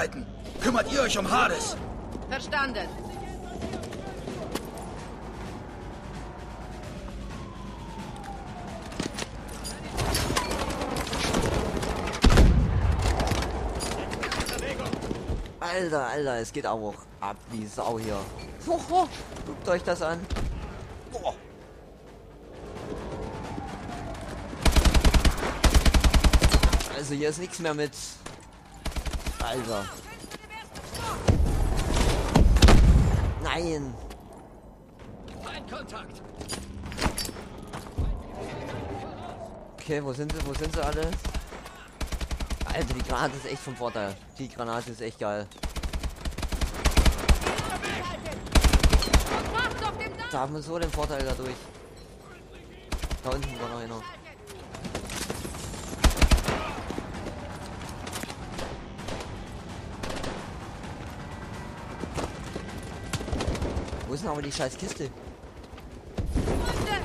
Einheiten. Kümmert ihr euch um Hades. Verstanden. Alter, Alter, es geht auch ab wie Sau hier. Hoho, guckt euch das an. Boah. Also hier ist nichts mehr mit. Alter. Nein. Kontakt. Okay, wo sind sie? Wo sind sie alle? Alter, die Granate ist echt vom Vorteil. Die Granate ist echt geil. Da haben wir so den Vorteil dadurch. Da unten war noch einer. Denn aber die scheiß Kiste?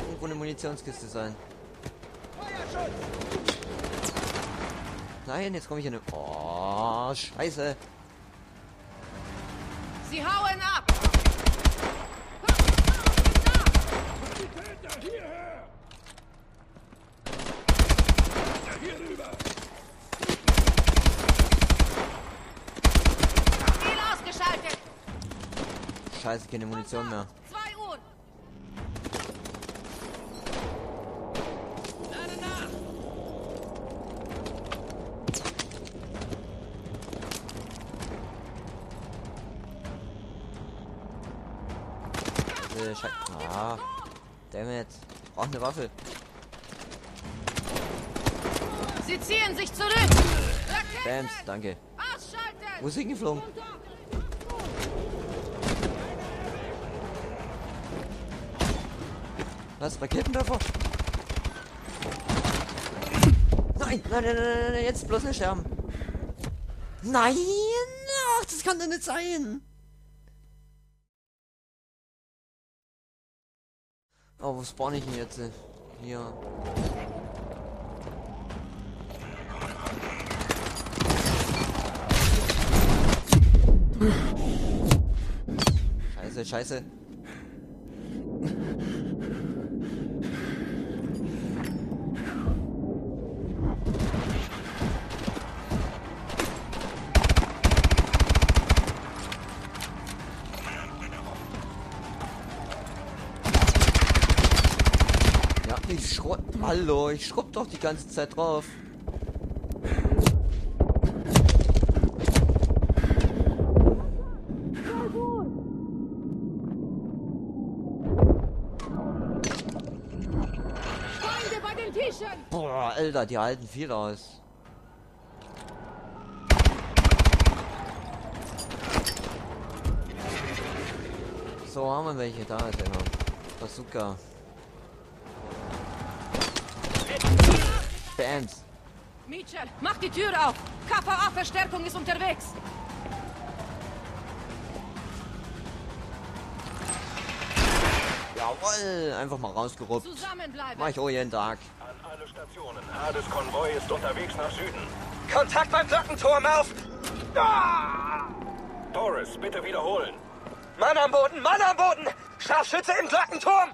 Irgendwo eine Munitionskiste sein. Nein, jetzt komme ich in eine. Oh, scheiße. Sie hauen ab! Ziel ausgeschaltet! Scheiße, keine Munition mehr. Äh, Schei ah, dammit. Brauch eine Waffe. Sie ziehen sich zurück! Bams, danke. Wo ist hingeflogen? Was? Raketenwerfer? Nein, nein, nein, nein, nein, jetzt bloß nicht sterben. Nein! Ach, das kann doch nicht sein! Oh, wo spawn ich denn jetzt? Hier. Scheiße, scheiße. Hallo, ich schrubb doch die ganze Zeit drauf. Freunde bei den Tischen! Boah, Alter, die halten viel aus. So, haben wir welche da, einer. Bazooka. Bams. Mitchell, mach die Tür auf! KVA-Verstärkung ist unterwegs! Jawoll, einfach mal rausgeruppt. Zusammenbleiben! Mach ich auch jeden Tag. An alle Stationen. Hades Konvoi ist unterwegs nach Süden. Kontakt beim Glockenturm auf! Ah! Doris, bitte wiederholen. Mann am Boden, Mann am Boden! Scharfschütze im Glockenturm!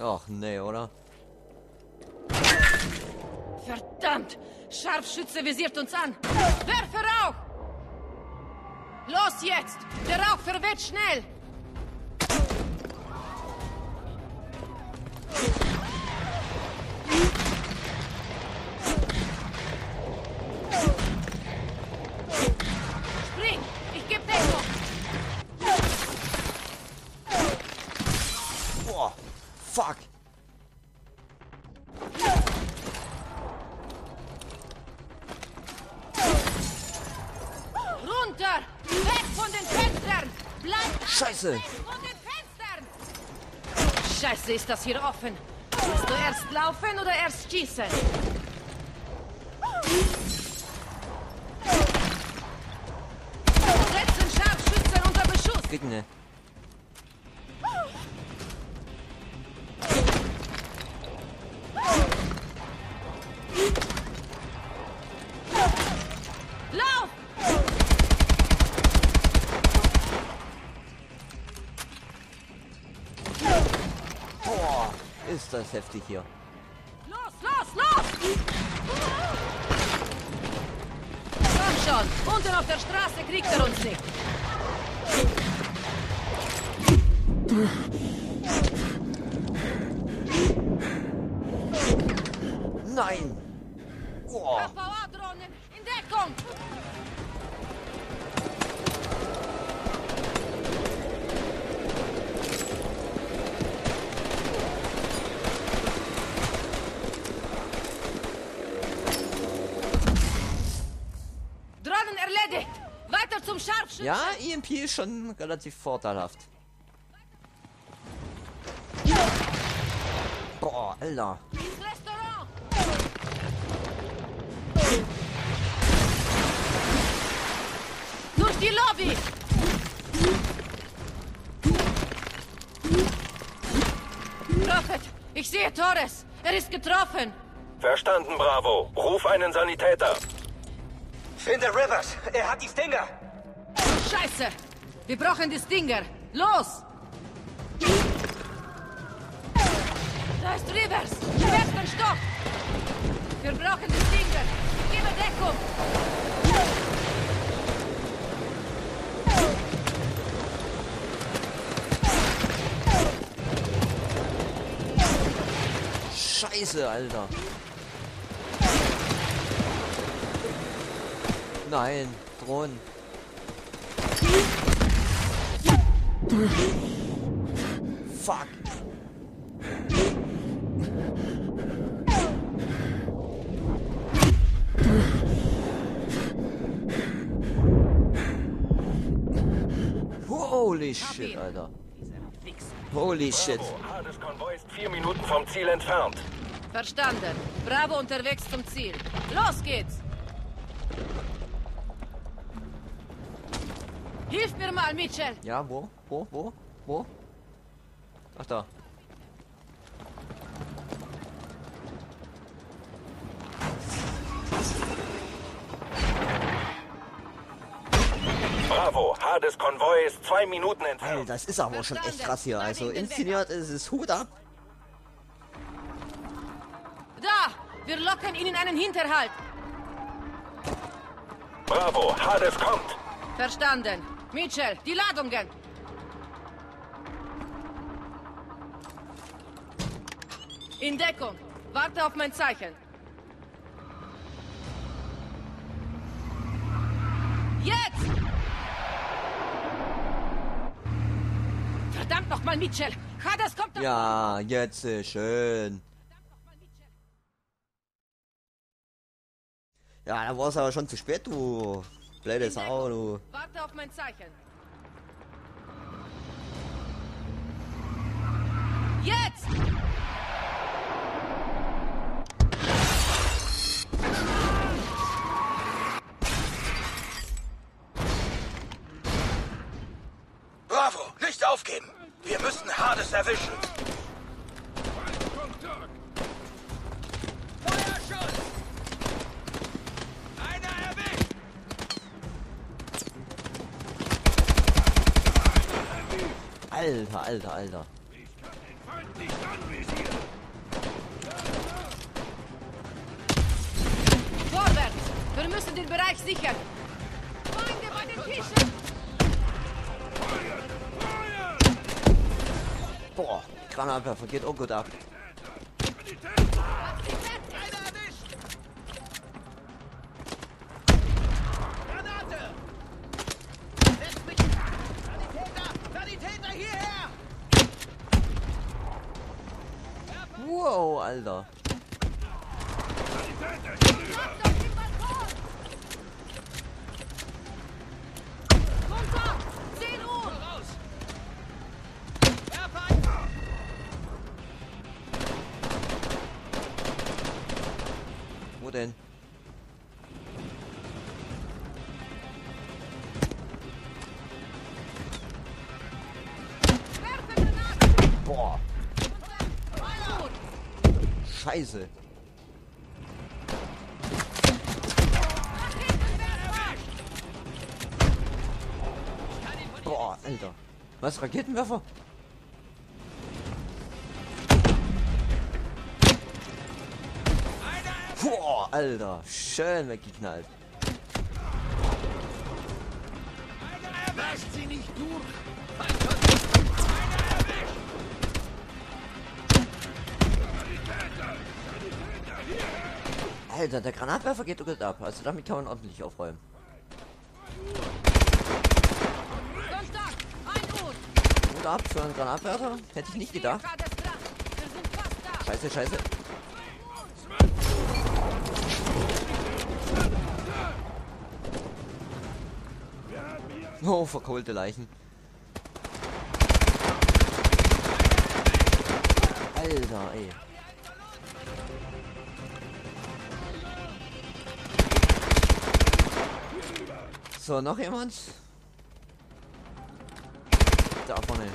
Ach nee, oder? Verdammt! Scharfschütze visiert uns an! Werfe Rauch! Los jetzt! Der Rauch verweht schnell! Runter! Weg von den Fenstern! Bleib Scheiße. weg von den Fenstern! Scheiße, ist das hier offen. Willst du erst laufen oder erst schießen? Setzen Scharfschützen unter Beschuss! Krieg ist das heftig hier. Los, los, los! Komm schon! Unten auf der Straße kriegt er uns nicht. Nein! Boah. KVA-Drohnen in Deckung! Ja, EMP ist schon relativ vorteilhaft. Boah, Alter. Ins Restaurant! Durch die Lobby! Prophet, ich sehe Torres. Er ist getroffen. Verstanden, Bravo. Ruf einen Sanitäter. Finde Rivers. Er hat die Stinger. Scheiße! Wir brauchen die Stinger. Los! Da ist Rivers. Werft den Stock. Wir brauchen die Stinger. Gebe Deckung. Scheiße, Alter. Nein, Drohnen. Fuck. Holy shit, Alter. Holy shit. Bravo, Konvoi ist vier Minuten vom Ziel entfernt. Verstanden. Bravo unterwegs zum Ziel. Los geht's! Hilf mir mal, Mitchell! Ja, wo? Wo? Wo? Wo? Ach da. Bravo, Hades Konvoi ist zwei Minuten entfernt. Alter, das ist aber schon echt krass hier. Also inszeniert ist es Hut ab. Da! Wir locken ihn in einen Hinterhalt. Bravo, Hades kommt. Verstanden. Mitchell, die Ladungen. In Deckung. Warte auf mein Zeichen. Jetzt! Verdammt nochmal, Mitchell! Hades kommt doch... Ja, jetzt äh, schön. Ja, da war es aber schon zu spät, du Sau, Deckung. du. Warte auf mein Zeichen. Jetzt! Bravo, nicht aufgeben. Wir müssen Hades erwischen. Feuerschuss! Einer erwischt! Alter, alter, alter. Vorwärts! Wir müssen den Bereich sichern. Feinde bei den Tischen! Boah, Granatwerfer geht auch gut ab. Alter. Scheiße. Boah, Alter. Was, Raketenwerfer? Boah, Alter. Schön weggeknallt. Einer erwischt sie nicht durch. Alter, der Granatwerfer geht gut ab. Also damit kann man ordentlich aufräumen. Gut ab für einen Granatwerfer. Hätte ich nicht gedacht. Scheiße, scheiße. Oh, verkohlte Leichen. Alter, ey. So, noch jemand? Da vorne.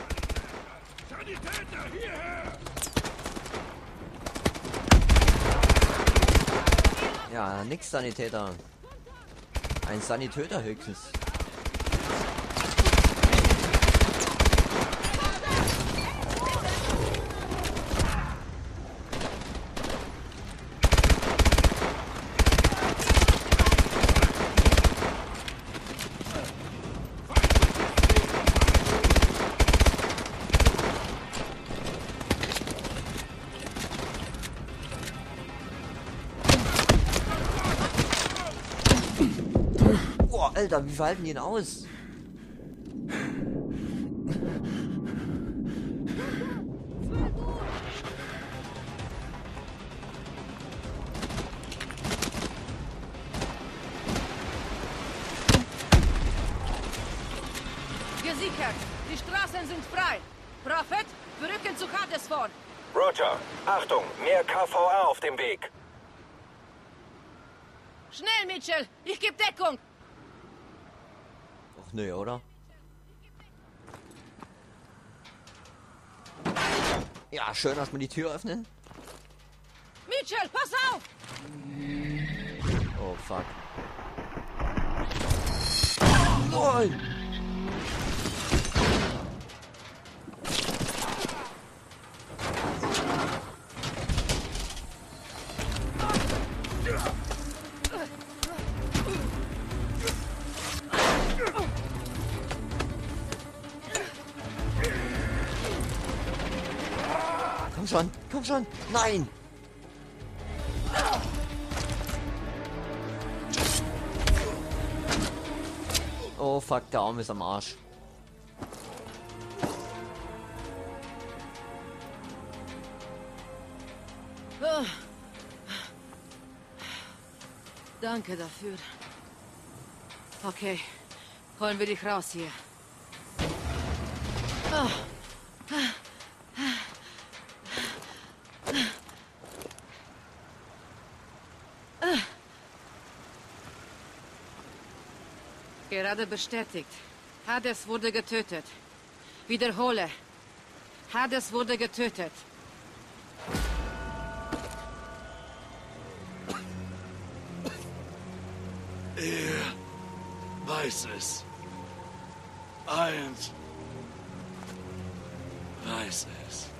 Ja, nix Sanitäter. Ein Sanitäter höchstens. Alter, wie verhalten die ihn aus? Gesichert! Die Straßen sind frei! Prophet, wir rücken zu Hades vor! Roger. Achtung, mehr KVA auf dem Weg. Schnell, Mitchell! Ich gebe Deckung! Nee, oder? Ja, schön, dass wir die Tür öffnen. Mitchell, pass auf! Oh, fuck. Nein! Schon, komm schon. Nein! Oh fuck, der Arm ist am Arsch. Danke dafür. Okay, holen wir dich raus hier. Ah. Gerade bestätigt. Hades wurde getötet. Wiederhole. Hades wurde getötet. Weiß es. Eins. Weiß es.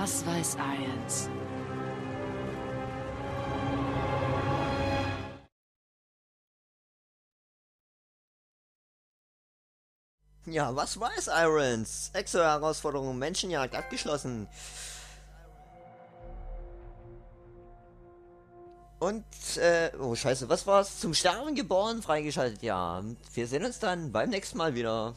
Was weiß Irons? Ja, was weiß Irons? Exo-Herausforderung Menschenjagd abgeschlossen. Und, äh, oh scheiße, was war's? Zum Sterben geboren, freigeschaltet, ja. Wir sehen uns dann beim nächsten Mal wieder.